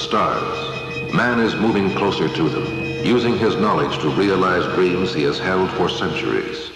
stars. Man is moving closer to them, using his knowledge to realize dreams he has held for centuries.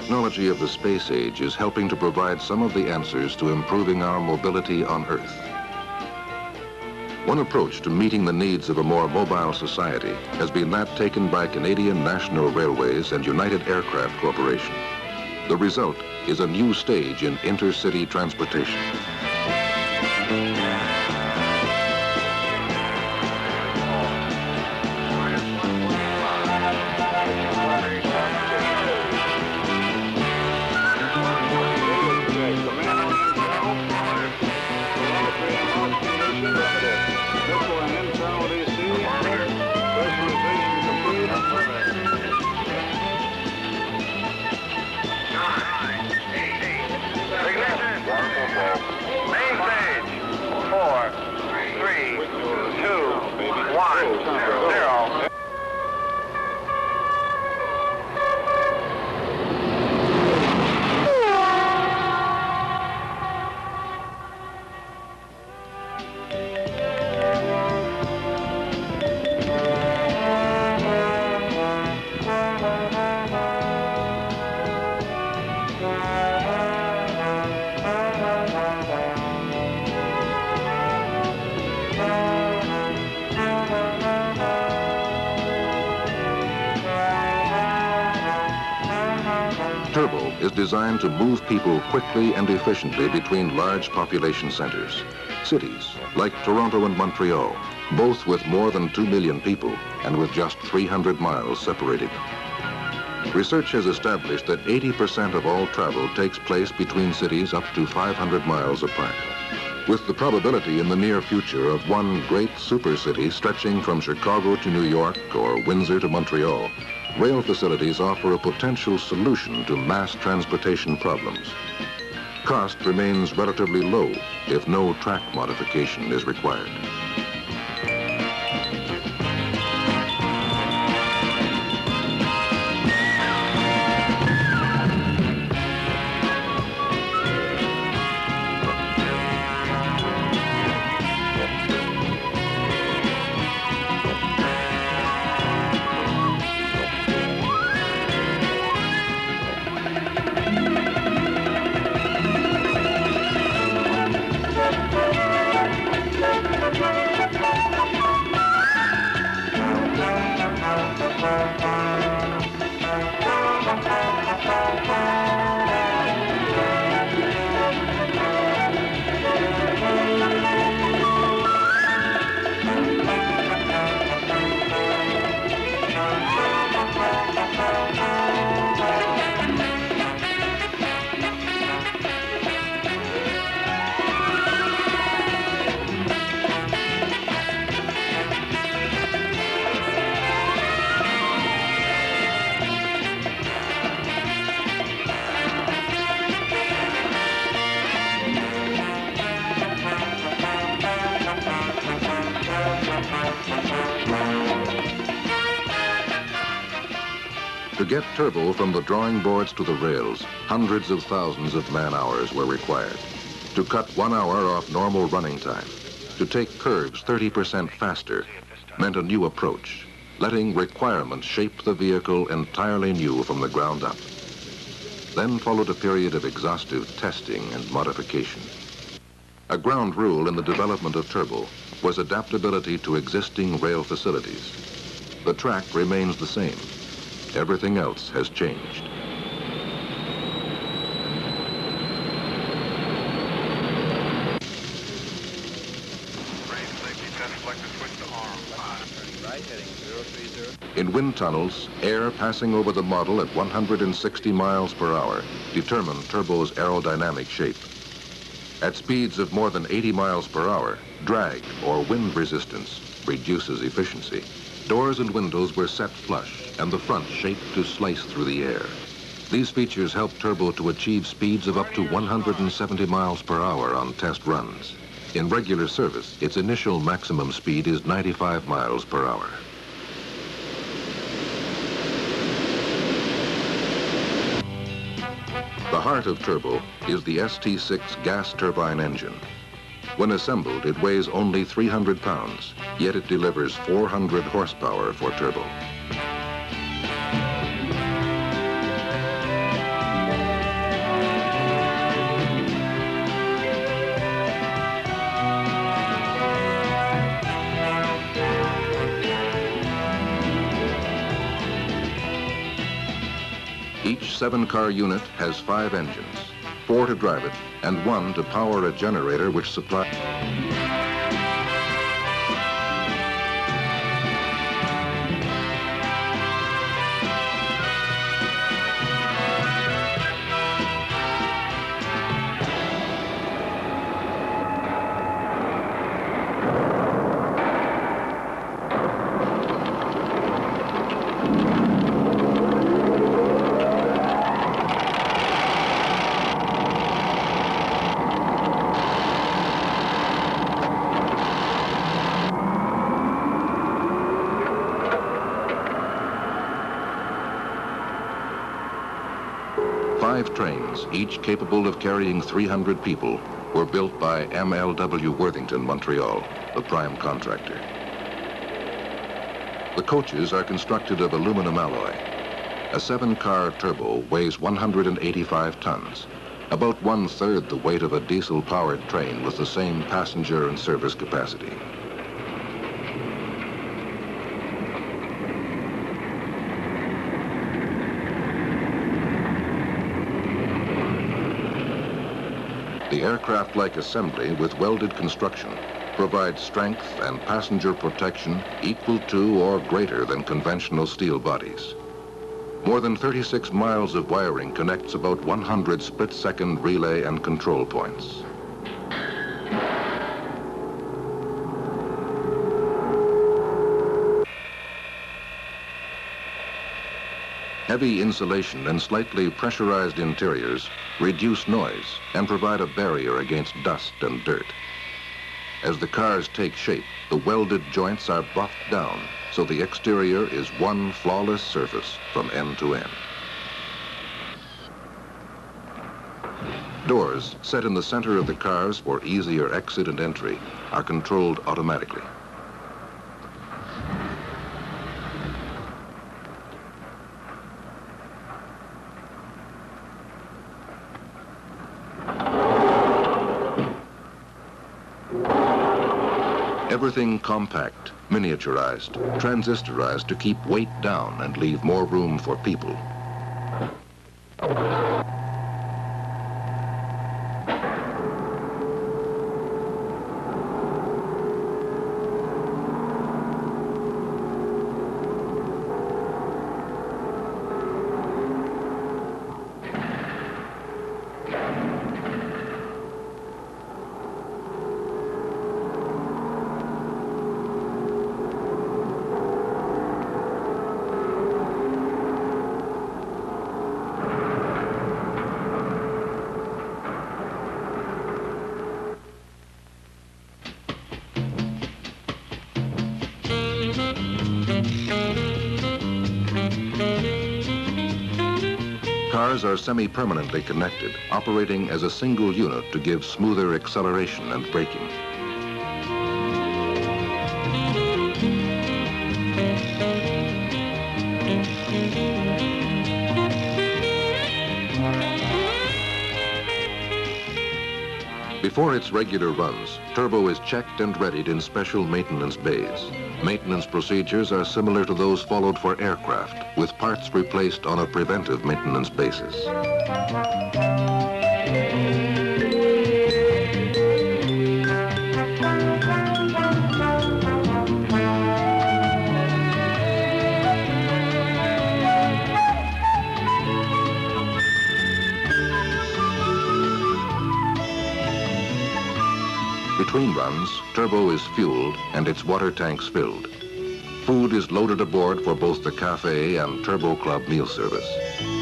Technology of the space age is helping to provide some of the answers to improving our mobility on Earth. One approach to meeting the needs of a more mobile society has been that taken by Canadian National Railways and United Aircraft Corporation. The result is a new stage in intercity transportation. Designed to move people quickly and efficiently between large population centers. Cities like Toronto and Montreal, both with more than 2 million people and with just 300 miles separated. Research has established that 80% of all travel takes place between cities up to 500 miles apart. With the probability in the near future of one great super city stretching from Chicago to New York or Windsor to Montreal, rail facilities offer a potential solution to mass transportation problems. Cost remains relatively low if no track modification is required. Turbo from the drawing boards to the rails, hundreds of thousands of man-hours were required. To cut one hour off normal running time, to take curves 30% faster, meant a new approach, letting requirements shape the vehicle entirely new from the ground up. Then followed a period of exhaustive testing and modification. A ground rule in the development of turbo was adaptability to existing rail facilities. The track remains the same, Everything else has changed. In wind tunnels, air passing over the model at 160 miles per hour determine turbo's aerodynamic shape. At speeds of more than 80 miles per hour, drag or wind resistance reduces efficiency. Doors and windows were set flush and the front shaped to slice through the air. These features help Turbo to achieve speeds of up to 170 miles per hour on test runs. In regular service, its initial maximum speed is 95 miles per hour. The heart of Turbo is the ST6 gas turbine engine. When assembled, it weighs only 300 pounds, yet it delivers 400 horsepower for Turbo. Each seven-car unit has five engines, four to drive it, and one to power a generator which supplies... Five trains, each capable of carrying 300 people, were built by MLW Worthington, Montreal, the prime contractor. The coaches are constructed of aluminum alloy. A seven-car turbo weighs 185 tons, about one-third the weight of a diesel-powered train with the same passenger and service capacity. The aircraft-like assembly with welded construction provides strength and passenger protection equal to or greater than conventional steel bodies. More than 36 miles of wiring connects about 100 split-second relay and control points. Heavy insulation and slightly pressurized interiors reduce noise and provide a barrier against dust and dirt. As the cars take shape, the welded joints are buffed down so the exterior is one flawless surface from end to end. Doors, set in the center of the cars for easier exit and entry, are controlled automatically. Everything compact, miniaturized, transistorized to keep weight down and leave more room for people. Cars are semi-permanently connected, operating as a single unit to give smoother acceleration and braking. Before its regular runs, Turbo is checked and readied in special maintenance bays. Maintenance procedures are similar to those followed for aircraft, with parts replaced on a preventive maintenance basis. Between runs, Turbo is fueled and its water tanks filled. Food is loaded aboard for both the cafe and Turbo Club meal service.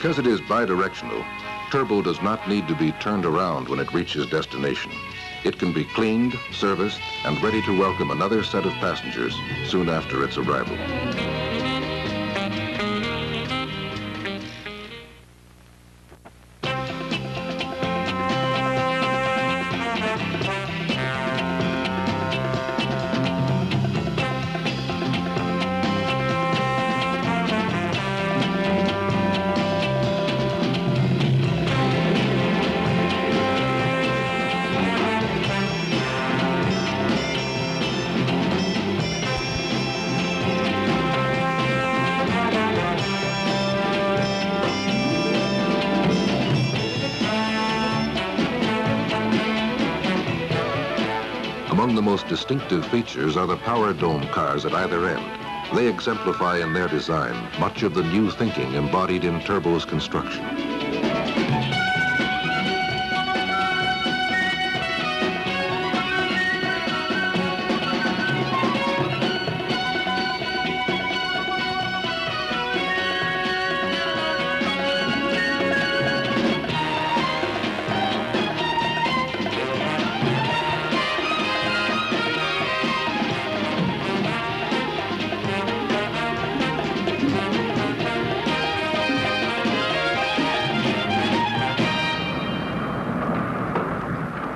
Because it is bidirectional, Turbo does not need to be turned around when it reaches destination. It can be cleaned, serviced, and ready to welcome another set of passengers soon after its arrival. Most distinctive features are the power dome cars at either end. They exemplify in their design much of the new thinking embodied in Turbo's construction.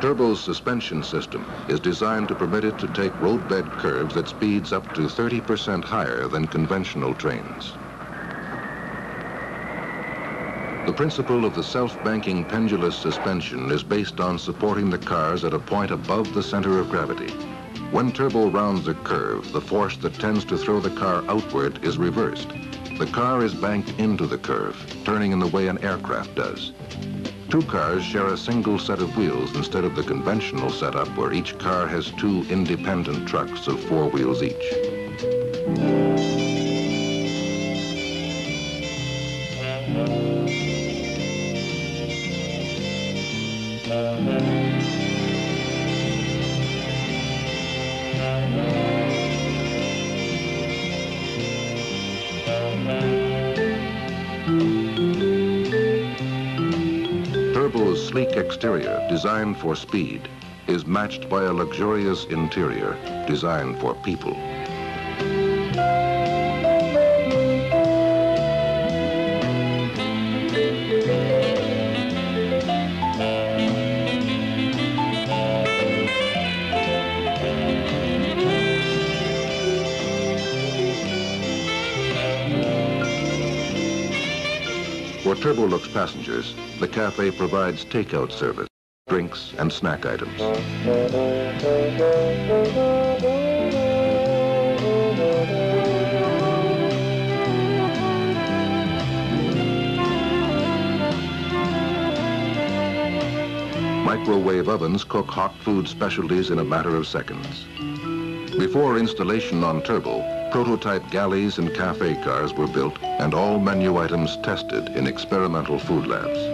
Turbo's suspension system is designed to permit it to take roadbed curves at speeds up to 30% higher than conventional trains. The principle of the self-banking pendulous suspension is based on supporting the cars at a point above the center of gravity. When Turbo rounds a curve, the force that tends to throw the car outward is reversed. The car is banked into the curve, turning in the way an aircraft does. Two cars share a single set of wheels instead of the conventional setup where each car has two independent trucks of four wheels each. Sleek exterior, designed for speed, is matched by a luxurious interior designed for people. Turbolux passengers, the cafe provides takeout service, drinks and snack items. Microwave ovens cook hot food specialties in a matter of seconds. Before installation on Turbo, prototype galleys and cafe cars were built and all menu items tested in experimental food labs.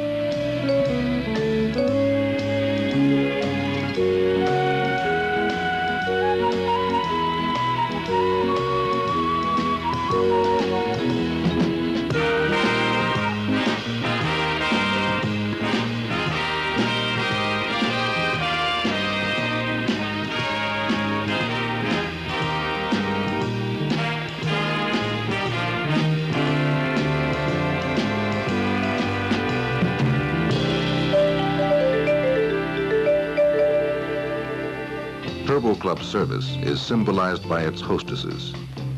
Turbo Club service is symbolized by its hostesses,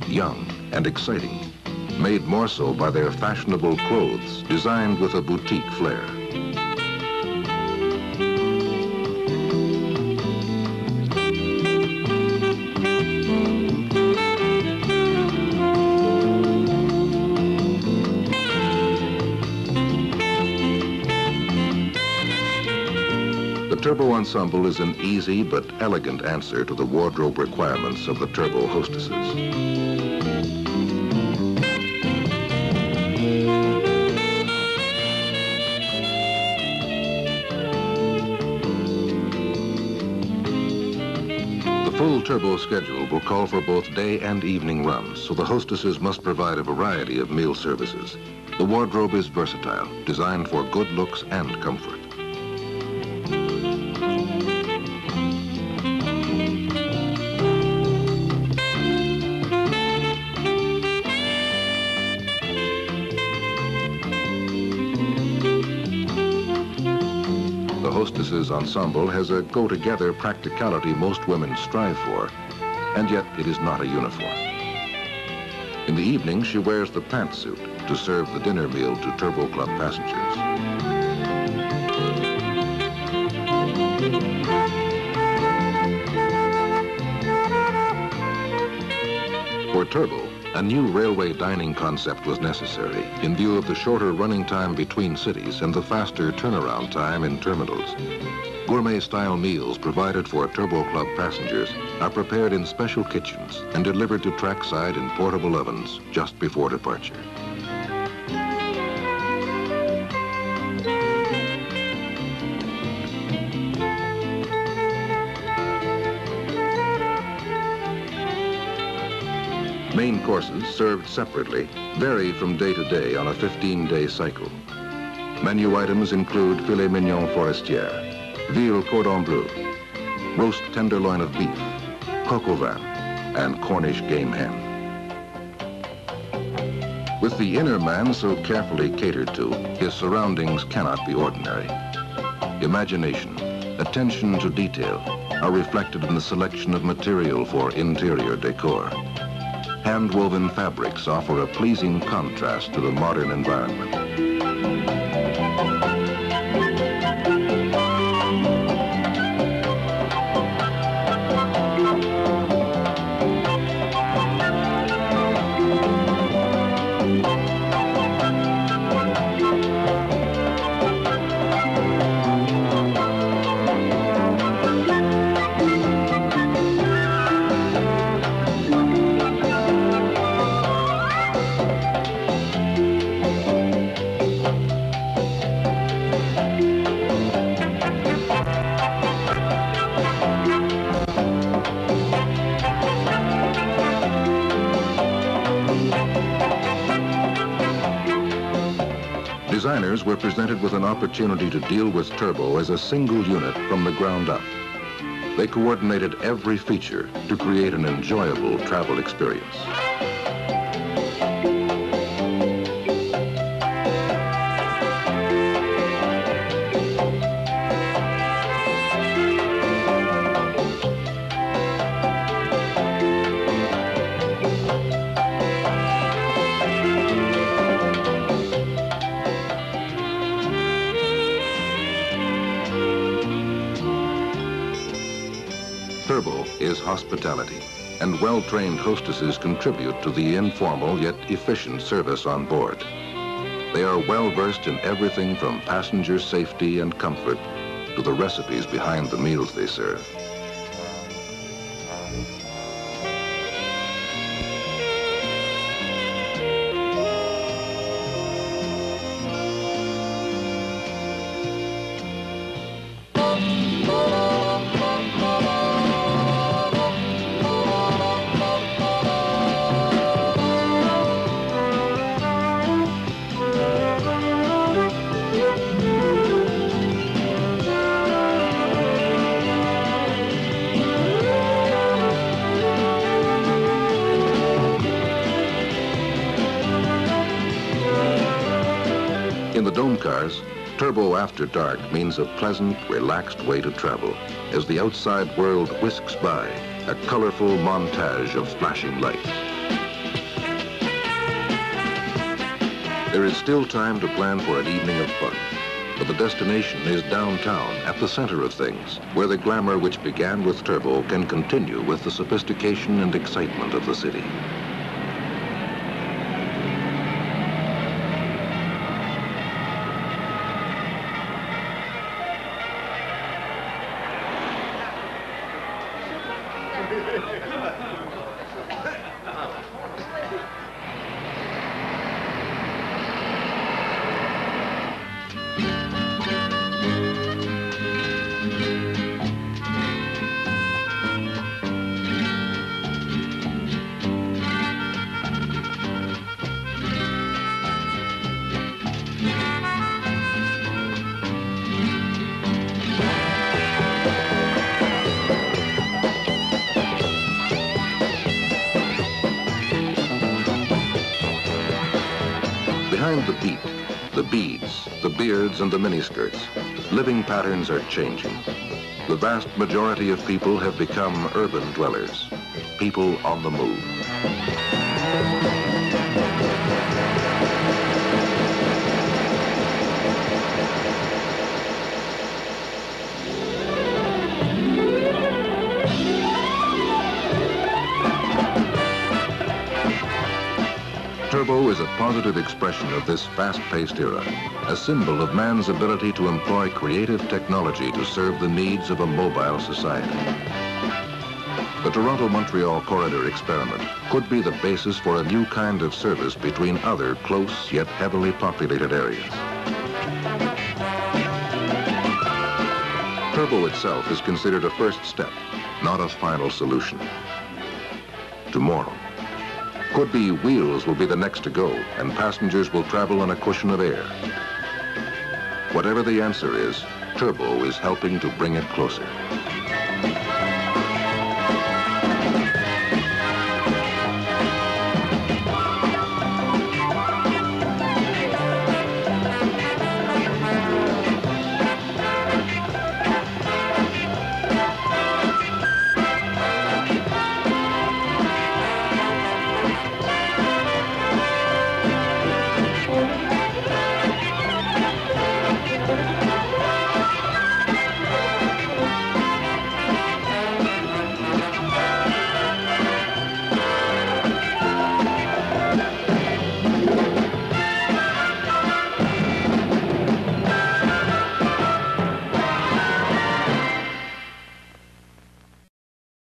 young and exciting, made more so by their fashionable clothes designed with a boutique flair. Ensemble is an easy but elegant answer to the wardrobe requirements of the Turbo hostesses. The full Turbo schedule will call for both day and evening runs, so the hostesses must provide a variety of meal services. The wardrobe is versatile, designed for good looks and comfort. Ensemble has a go-together practicality most women strive for, and yet it is not a uniform. In the evening, she wears the pantsuit to serve the dinner meal to Turbo Club passengers. For Turbo, a new railway dining concept was necessary in view of the shorter running time between cities and the faster turnaround time in terminals. Gourmet-style meals provided for Turbo Club passengers are prepared in special kitchens and delivered to trackside in portable ovens just before departure. Main courses, served separately, vary from day to day on a 15-day cycle. Menu items include filet mignon forestière, veal cordon bleu, roast tenderloin of beef, coq au vin, and Cornish game hen. With the inner man so carefully catered to, his surroundings cannot be ordinary. Imagination, attention to detail are reflected in the selection of material for interior decor. Hand-woven fabrics offer a pleasing contrast to the modern environment. Presented with an opportunity to deal with Turbo as a single unit from the ground up. They coordinated every feature to create an enjoyable travel experience. Hospitality, and well-trained hostesses contribute to the informal yet efficient service on board. They are well-versed in everything from passenger safety and comfort to the recipes behind the meals they serve. Cars, Turbo After Dark means a pleasant, relaxed way to travel as the outside world whisks by, a colorful montage of flashing lights. There is still time to plan for an evening of fun, but the destination is downtown at the center of things, where the glamour which began with Turbo can continue with the sophistication and excitement of the city. Beads, the beards, and the miniskirts, living patterns are changing. The vast majority of people have become urban dwellers, people on the move. Turbo is a positive expression of this fast-paced era, a symbol of man's ability to employ creative technology to serve the needs of a mobile society. The Toronto-Montreal Corridor experiment could be the basis for a new kind of service between other close yet heavily populated areas. Turbo itself is considered a first step, not a final solution. Tomorrow, could be wheels will be the next to go, and passengers will travel on a cushion of air. Whatever the answer is, Turbo is helping to bring it closer.